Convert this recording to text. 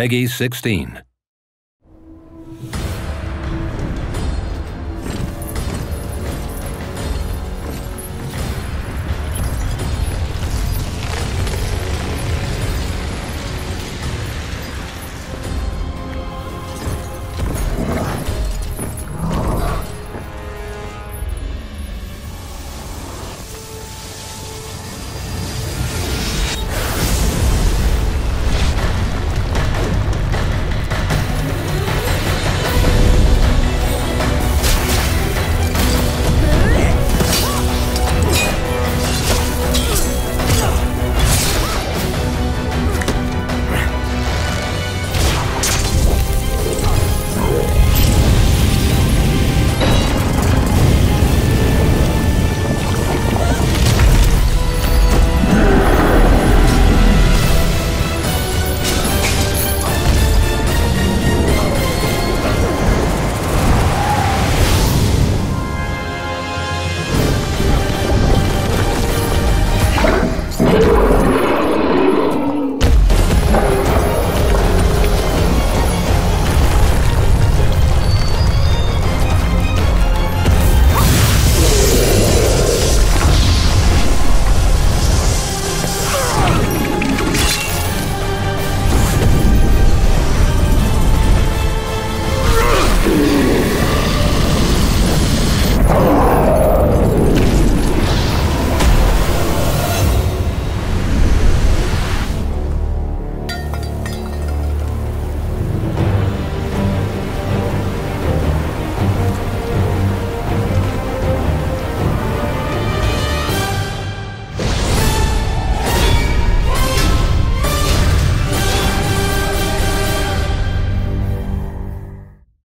Peggy 16.